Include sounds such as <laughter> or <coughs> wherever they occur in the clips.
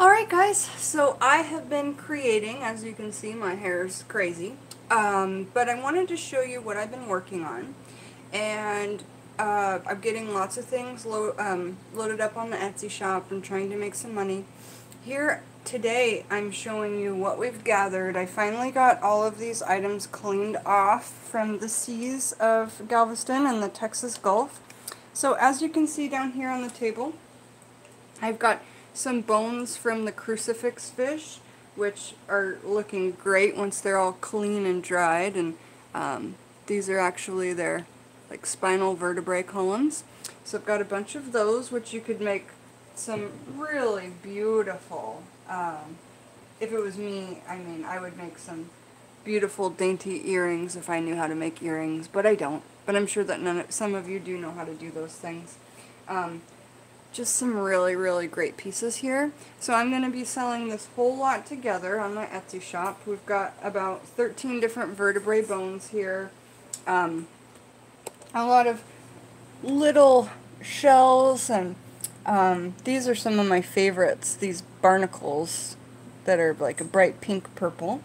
Alright guys, so I have been creating, as you can see my hair is crazy, um, but I wanted to show you what I've been working on, and uh, I'm getting lots of things lo um, loaded up on the Etsy shop and trying to make some money. Here today I'm showing you what we've gathered. I finally got all of these items cleaned off from the seas of Galveston and the Texas Gulf. So as you can see down here on the table, I've got some bones from the crucifix fish, which are looking great once they're all clean and dried. And um, these are actually their like spinal vertebrae columns. So I've got a bunch of those, which you could make some really beautiful. Um, if it was me, I mean, I would make some beautiful dainty earrings if I knew how to make earrings, but I don't. But I'm sure that none of, some of you do know how to do those things. Um, just some really, really great pieces here. So I'm going to be selling this whole lot together on my Etsy shop. We've got about 13 different vertebrae bones here. Um, a lot of little shells and um, these are some of my favorites, these barnacles that are like a bright pink purple.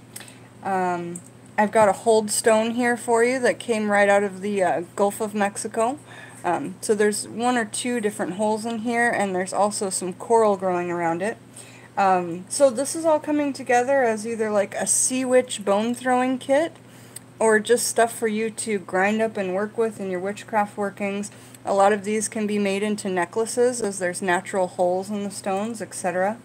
Um, I've got a hold stone here for you that came right out of the uh, Gulf of Mexico. Um, so there's one or two different holes in here, and there's also some coral growing around it. Um, so this is all coming together as either like a sea witch bone throwing kit, or just stuff for you to grind up and work with in your witchcraft workings. A lot of these can be made into necklaces as there's natural holes in the stones, etc.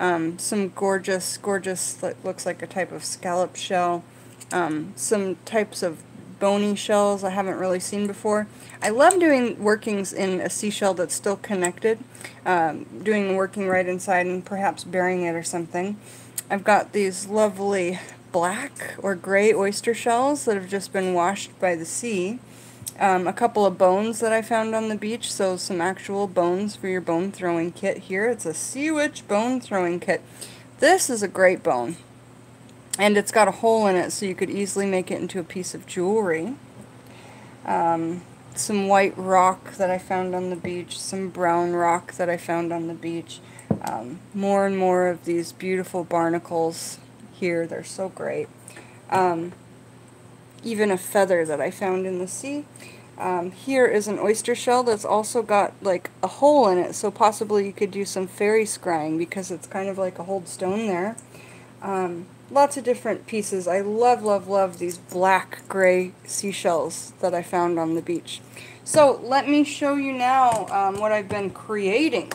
Um, some gorgeous, gorgeous, looks like a type of scallop shell. Um, some types of bony shells I haven't really seen before. I love doing workings in a seashell that's still connected, um, doing working right inside and perhaps burying it or something. I've got these lovely black or gray oyster shells that have just been washed by the sea. Um, a couple of bones that I found on the beach, so some actual bones for your bone throwing kit here. It's a Sea Witch bone throwing kit. This is a great bone. And it's got a hole in it so you could easily make it into a piece of jewelry. Um, some white rock that I found on the beach, some brown rock that I found on the beach. Um, more and more of these beautiful barnacles here. They're so great. Um, even a feather that I found in the sea. Um, here is an oyster shell that's also got like a hole in it, so possibly you could do some fairy scrying because it's kind of like a hold stone there. Um, lots of different pieces. I love, love, love these black gray seashells that I found on the beach. So let me show you now um, what I've been creating.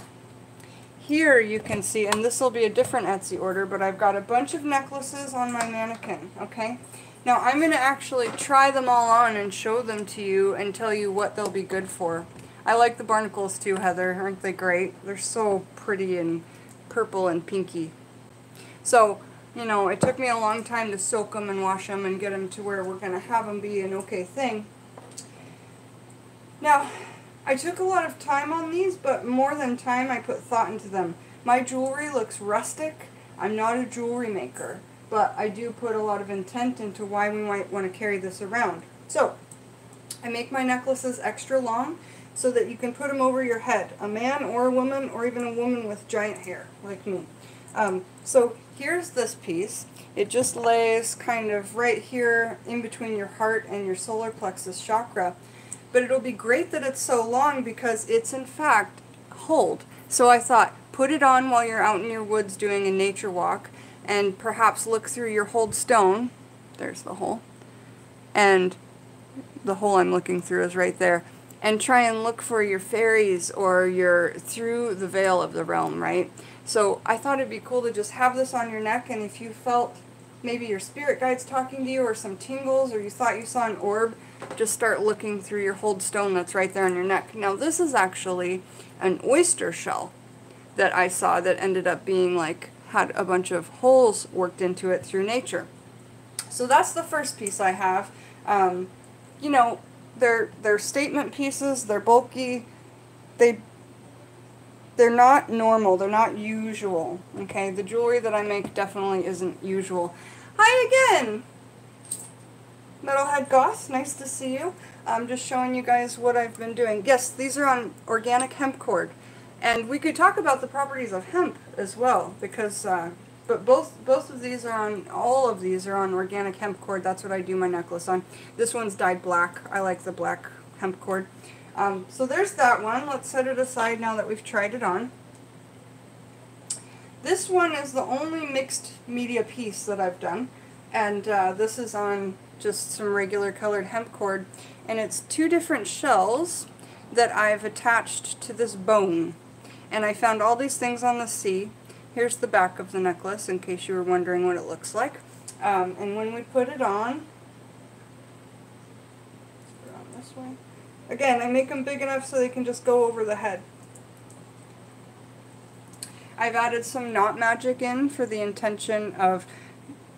Here you can see, and this will be a different Etsy order, but I've got a bunch of necklaces on my mannequin, okay? Now I'm going to actually try them all on and show them to you and tell you what they'll be good for. I like the barnacles too, Heather. Aren't they great? They're so pretty and purple and pinky. So you know, it took me a long time to soak them and wash them and get them to where we're going to have them be an okay thing. Now, I took a lot of time on these, but more than time, I put thought into them. My jewelry looks rustic. I'm not a jewelry maker, but I do put a lot of intent into why we might want to carry this around. So, I make my necklaces extra long so that you can put them over your head. A man or a woman, or even a woman with giant hair, like me. Um, so here's this piece. It just lays kind of right here in between your heart and your solar plexus chakra. But it'll be great that it's so long because it's in fact hold. So I thought, put it on while you're out in your woods doing a nature walk and perhaps look through your hold stone. There's the hole. And the hole I'm looking through is right there. And try and look for your fairies or your through the veil of the realm, right? So I thought it'd be cool to just have this on your neck and if you felt maybe your spirit guide's talking to you or some tingles or you thought you saw an orb, just start looking through your hold stone that's right there on your neck. Now this is actually an oyster shell that I saw that ended up being like had a bunch of holes worked into it through nature. So that's the first piece I have. Um, you know, they're, they're statement pieces, they're bulky, they they're not normal. They're not usual. Okay, the jewelry that I make definitely isn't usual. Hi again! Metalhead Goth, nice to see you. I'm just showing you guys what I've been doing. Yes, these are on organic hemp cord. And we could talk about the properties of hemp as well, because, uh, but both both of these are on, all of these are on organic hemp cord. That's what I do my necklace on. This one's dyed black. I like the black hemp cord. Um, so there's that one. Let's set it aside now that we've tried it on. This one is the only mixed media piece that I've done. And uh, this is on just some regular colored hemp cord. And it's two different shells that I've attached to this bone. And I found all these things on the sea. Here's the back of the necklace in case you were wondering what it looks like. Um, and when we put it on, put it on this way. Again, I make them big enough so they can just go over the head. I've added some knot magic in for the intention of,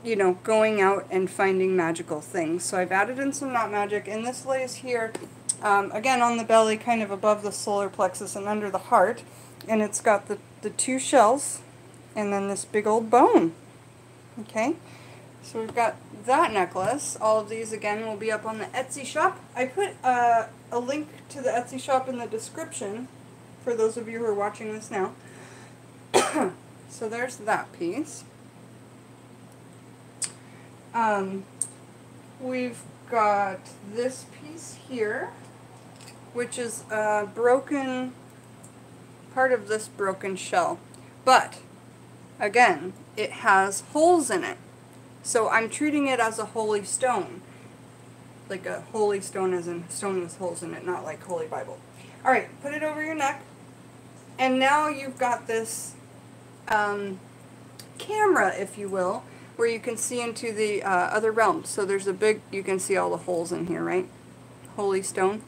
you know, going out and finding magical things. So I've added in some knot magic, and this lays here, um, again on the belly, kind of above the solar plexus and under the heart. And it's got the, the two shells, and then this big old bone. Okay, so we've got that necklace. All of these, again, will be up on the Etsy shop. I put uh, a link to the Etsy shop in the description for those of you who are watching this now. <coughs> so there's that piece. Um, we've got this piece here, which is a broken, part of this broken shell. But, again, it has holes in it. So I'm treating it as a holy stone. Like a holy stone as in stone with holes in it, not like Holy Bible. Alright, put it over your neck. And now you've got this um, camera, if you will, where you can see into the uh, other realms. So there's a big, you can see all the holes in here, right? Holy stone.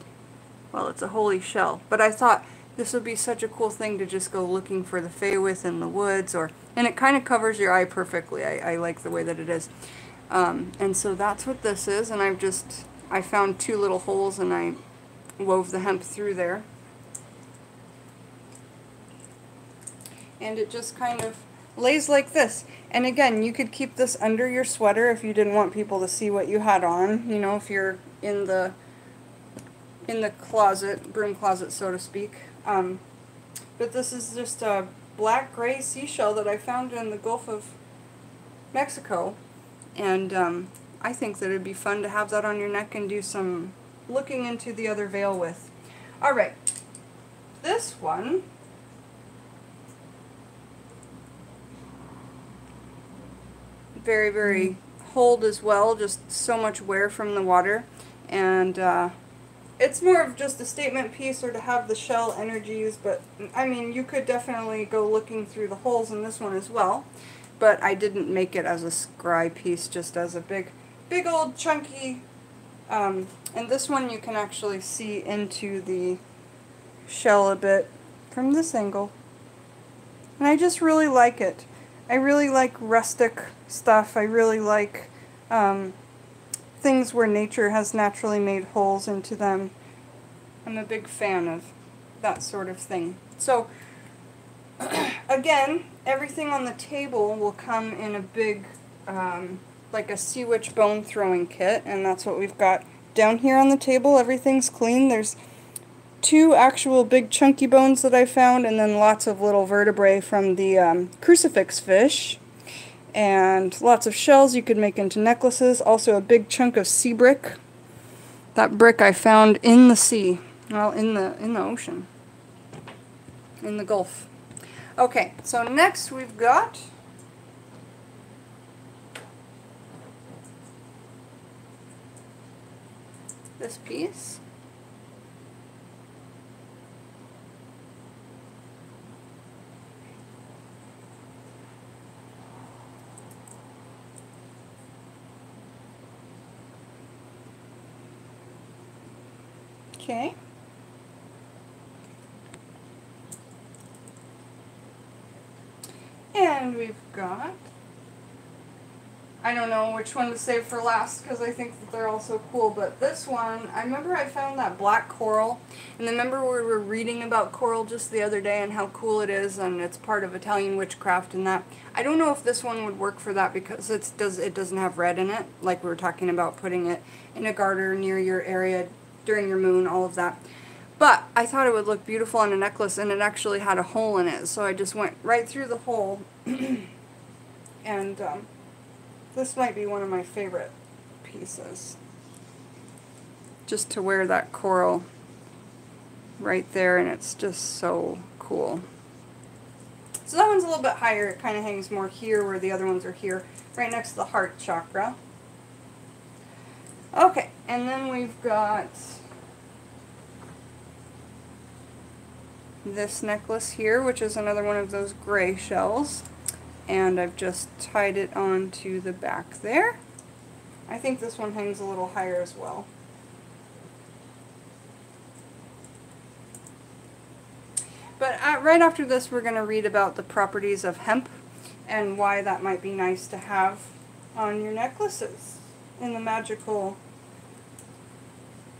Well, it's a holy shell. But I thought this would be such a cool thing to just go looking for the fae with in the woods, or and it kind of covers your eye perfectly. I, I like the way that it is. Um, and so that's what this is, and I've just, I found two little holes and I wove the hemp through there. and it just kind of lays like this. And again, you could keep this under your sweater if you didn't want people to see what you had on, you know, if you're in the in the closet, broom closet, so to speak. Um, but this is just a black gray seashell that I found in the Gulf of Mexico. And um, I think that it'd be fun to have that on your neck and do some looking into the other veil with. Alright, this one very, very hold as well, just so much wear from the water. And uh, it's more of just a statement piece or to have the shell energies, but I mean, you could definitely go looking through the holes in this one as well. But I didn't make it as a scry piece, just as a big, big old chunky, um, and this one you can actually see into the shell a bit from this angle. And I just really like it. I really like rustic stuff. I really like um, things where nature has naturally made holes into them. I'm a big fan of that sort of thing. So, <clears throat> again, everything on the table will come in a big, um, like a sea witch bone throwing kit, and that's what we've got down here on the table. Everything's clean. There's two actual big chunky bones that I found, and then lots of little vertebrae from the um, crucifix fish. And lots of shells you could make into necklaces. Also a big chunk of sea brick. That brick I found in the sea. Well, in the, in the ocean. In the Gulf. Okay, so next we've got... This piece. Okay. And we've got, I don't know which one to save for last because I think that they're all so cool, but this one, I remember I found that black coral, and remember we were reading about coral just the other day and how cool it is, and it's part of Italian witchcraft and that. I don't know if this one would work for that because it's, does, it doesn't have red in it, like we were talking about putting it in a garter near your area during your moon, all of that. But I thought it would look beautiful on a necklace and it actually had a hole in it. So I just went right through the hole. <clears throat> and um, this might be one of my favorite pieces. Just to wear that coral right there and it's just so cool. So that one's a little bit higher. It kind of hangs more here where the other ones are here, right next to the heart chakra. Okay, and then we've got this necklace here, which is another one of those gray shells. And I've just tied it onto the back there. I think this one hangs a little higher as well. But uh, right after this, we're going to read about the properties of hemp and why that might be nice to have on your necklaces in the magical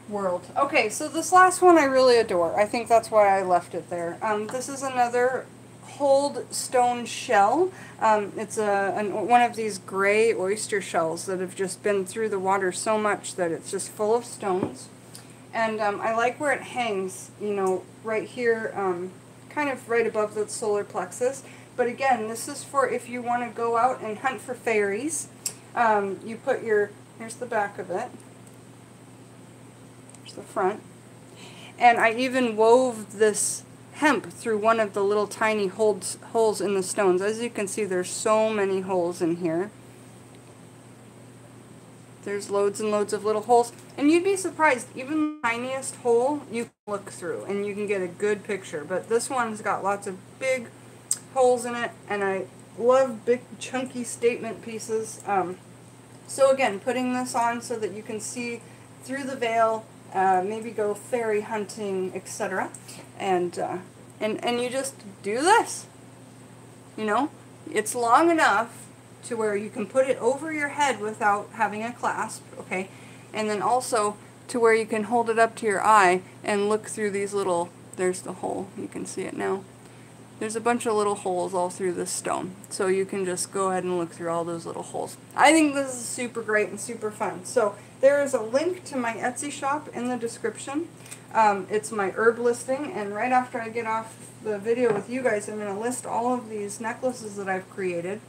world. Okay, so this last one I really adore. I think that's why I left it there. Um, this is another hold stone shell. Um, it's a an, one of these gray oyster shells that have just been through the water so much that it's just full of stones. And um, I like where it hangs, you know, right here, um, kind of right above the solar plexus. But again, this is for if you want to go out and hunt for fairies. Um, you put your, here's the back of it Here's the front. And I even wove this hemp through one of the little tiny holes, holes in the stones. As you can see, there's so many holes in here. There's loads and loads of little holes. And you'd be surprised, even the tiniest hole you can look through and you can get a good picture. But this one's got lots of big holes in it and I love big chunky statement pieces. Um, so again, putting this on so that you can see through the veil uh, maybe go fairy hunting, etc. And, uh, and, and you just do this. You know, it's long enough to where you can put it over your head without having a clasp, okay? And then also to where you can hold it up to your eye and look through these little, there's the hole, you can see it now. There's a bunch of little holes all through this stone, so you can just go ahead and look through all those little holes. I think this is super great and super fun. So there is a link to my Etsy shop in the description. Um, it's my herb listing, and right after I get off the video with you guys, I'm going to list all of these necklaces that I've created.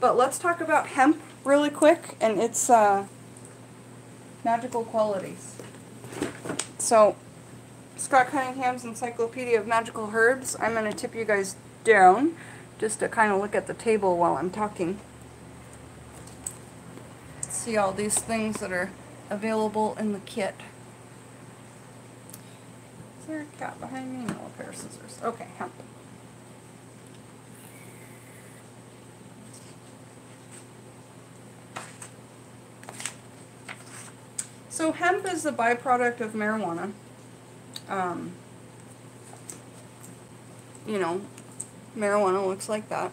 But let's talk about hemp really quick and its uh, magical qualities. So, Scott Cunningham's Encyclopedia of Magical Herbs. I'm going to tip you guys down just to kind of look at the table while I'm talking see all these things that are available in the kit. Is there a cat behind me? No, a pair of scissors. Okay, hemp. So hemp is the byproduct of marijuana. Um, you know, marijuana looks like that.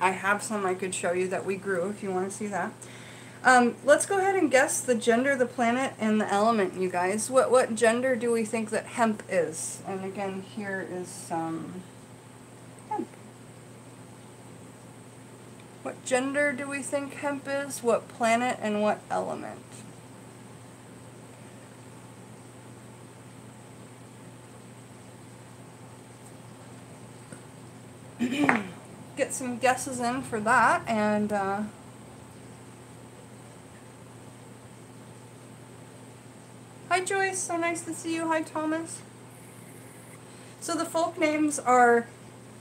I have some I could show you that we grew if you want to see that. Um, let's go ahead and guess the gender, the planet, and the element, you guys. What what gender do we think that hemp is? And again, here is some hemp. What gender do we think hemp is? What planet and what element? <clears throat> Get some guesses in for that, and uh, Hi Joyce, so nice to see you. Hi Thomas. So the folk names are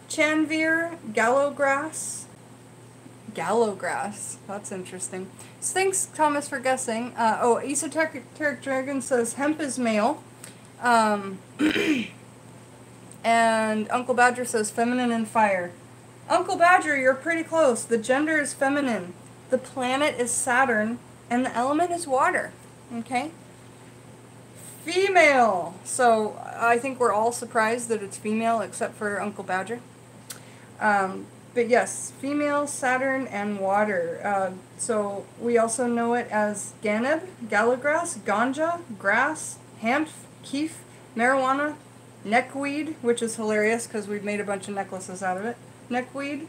Chanvre, Gallowgrass, Gallowgrass. That's interesting. So thanks Thomas for guessing. Uh, oh, Esoteric Dragon says hemp is male. Um, <clears throat> and Uncle Badger says feminine and fire. Uncle Badger, you're pretty close. The gender is feminine. The planet is Saturn, and the element is water. Okay? female. So I think we're all surprised that it's female except for Uncle Badger. Um, but yes, female, Saturn, and water. Uh, so we also know it as Ganeb, gallowgrass, ganja, grass, hemp, keef, marijuana, neckweed, which is hilarious because we've made a bunch of necklaces out of it, neckweed,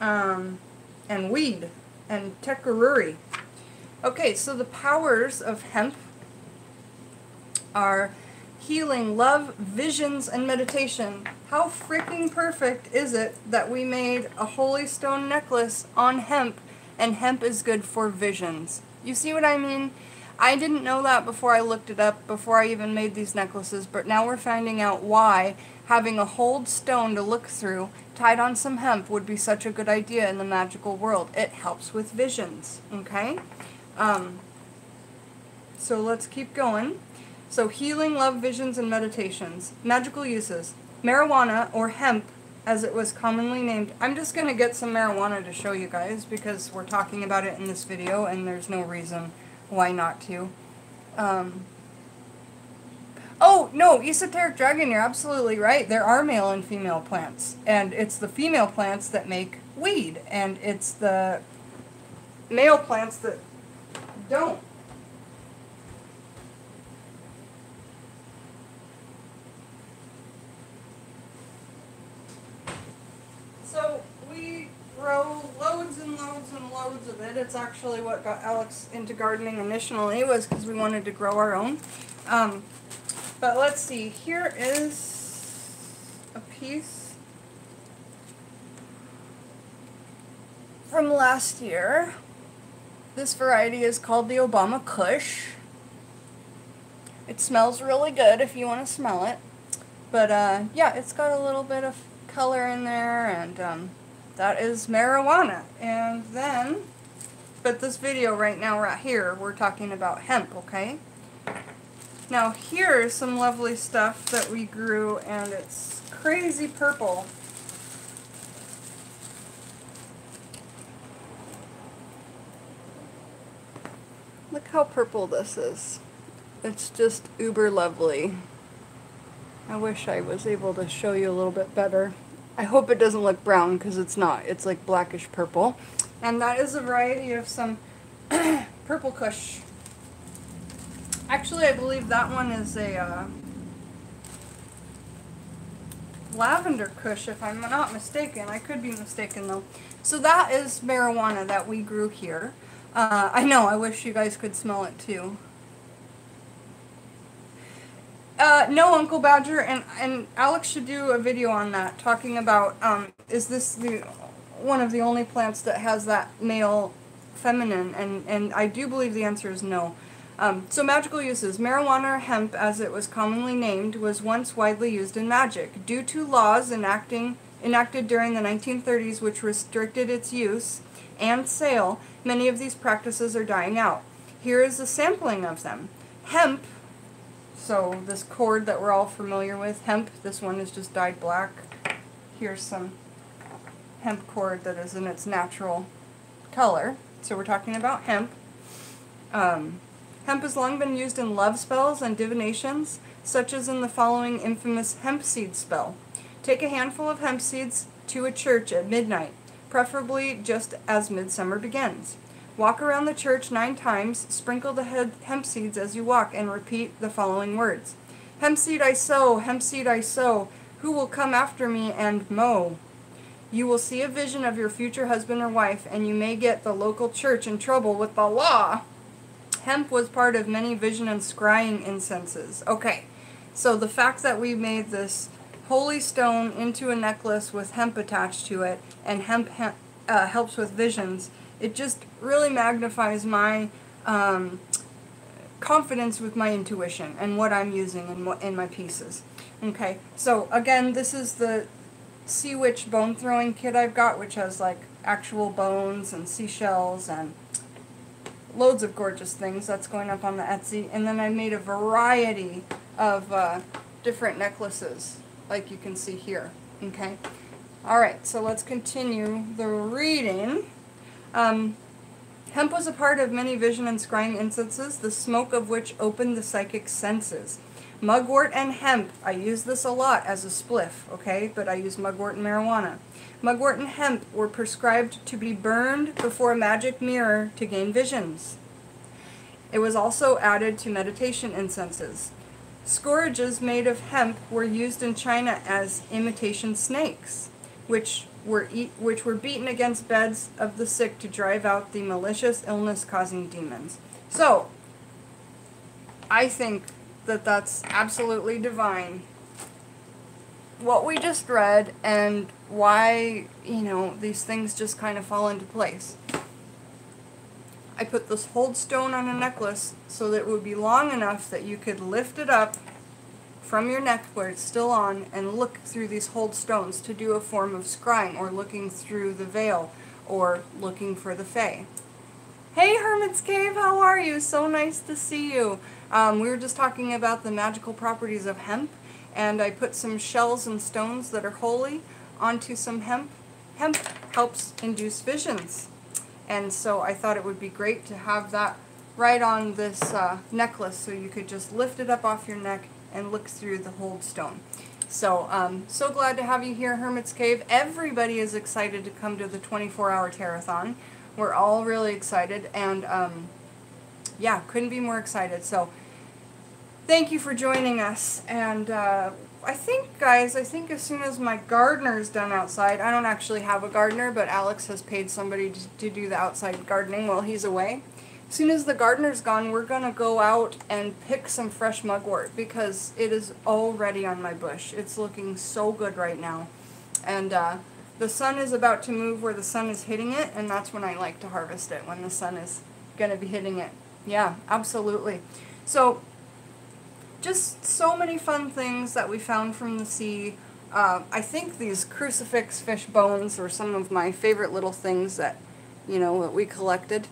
um, and weed, and tekururi. Okay, so the powers of hemp are healing, love, visions, and meditation. How freaking perfect is it that we made a holy stone necklace on hemp, and hemp is good for visions? You see what I mean? I didn't know that before I looked it up, before I even made these necklaces, but now we're finding out why having a hold stone to look through tied on some hemp would be such a good idea in the magical world. It helps with visions, okay? Um, so let's keep going. So healing, love, visions, and meditations. Magical uses. Marijuana, or hemp, as it was commonly named. I'm just going to get some marijuana to show you guys because we're talking about it in this video and there's no reason why not to. Um, oh, no, esoteric dragon, you're absolutely right. There are male and female plants. And it's the female plants that make weed. And it's the male plants that don't. So we grow loads and loads and loads of it. It's actually what got Alex into gardening initially was because we wanted to grow our own. Um, but let's see, here is a piece from last year. This variety is called the Obama Kush. It smells really good if you want to smell it. But uh, yeah, it's got a little bit of color in there and um, that is marijuana. And then, but this video right now right here, we're talking about hemp, okay? Now here's some lovely stuff that we grew and it's crazy purple. Look how purple this is. It's just uber lovely. I wish I was able to show you a little bit better. I hope it doesn't look brown because it's not. It's like blackish purple. And that is a variety of some <clears throat> purple kush. Actually, I believe that one is a uh, lavender kush, if I'm not mistaken. I could be mistaken, though. So that is marijuana that we grew here. Uh, I know, I wish you guys could smell it, too. Uh, no, Uncle Badger, and and Alex should do a video on that, talking about um, is this the one of the only plants that has that male feminine, and and I do believe the answer is no. Um, so magical uses. Marijuana or hemp, as it was commonly named, was once widely used in magic. Due to laws enacting enacted during the 1930s which restricted its use and sale, many of these practices are dying out. Here is a sampling of them. Hemp so this cord that we're all familiar with, hemp, this one is just dyed black. Here's some hemp cord that is in its natural color. So we're talking about hemp. Um, hemp has long been used in love spells and divinations, such as in the following infamous hemp seed spell. Take a handful of hemp seeds to a church at midnight, preferably just as midsummer begins. Walk around the church nine times, sprinkle the hemp seeds as you walk, and repeat the following words. Hemp seed I sow, hemp seed I sow, who will come after me and mow? You will see a vision of your future husband or wife, and you may get the local church in trouble with the law. Hemp was part of many vision and scrying incenses. Okay, so the fact that we made this holy stone into a necklace with hemp attached to it, and hemp, hemp uh, helps with visions, it just really magnifies my um, confidence with my intuition and what I'm using in, in my pieces. Okay, so again, this is the Sea Witch bone throwing kit I've got, which has like actual bones and seashells and loads of gorgeous things. That's going up on the Etsy. And then I made a variety of uh, different necklaces, like you can see here. Okay, alright, so let's continue the reading. Um, hemp was a part of many vision and scrying incenses, the smoke of which opened the psychic senses. Mugwort and hemp, I use this a lot as a spliff, okay, but I use mugwort and marijuana. Mugwort and hemp were prescribed to be burned before a magic mirror to gain visions. It was also added to meditation incenses. Scourges made of hemp were used in China as imitation snakes, which were eat, which were beaten against beds of the sick to drive out the malicious illness-causing demons. So, I think that that's absolutely divine. What we just read and why, you know, these things just kind of fall into place. I put this hold stone on a necklace so that it would be long enough that you could lift it up from your neck where it's still on and look through these hold stones to do a form of scrying or looking through the veil or looking for the fae. Hey Hermit's Cave, how are you? So nice to see you. Um, we were just talking about the magical properties of hemp and I put some shells and stones that are holy onto some hemp. Hemp helps induce visions. And so I thought it would be great to have that right on this uh, necklace so you could just lift it up off your neck and look through the hold stone. So, um, so glad to have you here, Hermit's Cave. Everybody is excited to come to the 24-hour Tarathon. We're all really excited, and um, yeah, couldn't be more excited. So, thank you for joining us. And uh, I think, guys, I think as soon as my gardener's done outside, I don't actually have a gardener, but Alex has paid somebody to, to do the outside gardening while he's away. As soon as the gardener's gone, we're going to go out and pick some fresh mugwort because it is already on my bush. It's looking so good right now. And uh, the sun is about to move where the sun is hitting it, and that's when I like to harvest it, when the sun is going to be hitting it. Yeah, absolutely. So, just so many fun things that we found from the sea. Uh, I think these crucifix fish bones were some of my favorite little things that, you know, that we collected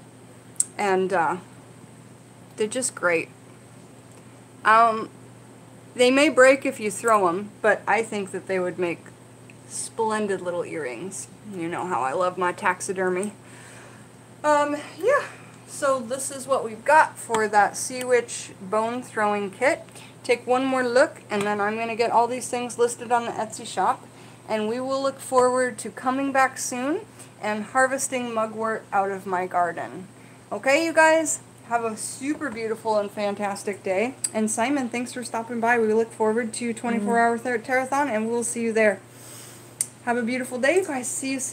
and uh, they're just great. Um, they may break if you throw them, but I think that they would make splendid little earrings. You know how I love my taxidermy. Um, yeah, so this is what we've got for that Sea Witch bone throwing kit. Take one more look, and then I'm going to get all these things listed on the Etsy shop. And we will look forward to coming back soon and harvesting mugwort out of my garden. Okay, you guys, have a super beautiful and fantastic day. And Simon, thanks for stopping by. We look forward to 24 hour mm-hmm. Tarathon, and we'll see you there. Have a beautiful day, you guys. See you soon.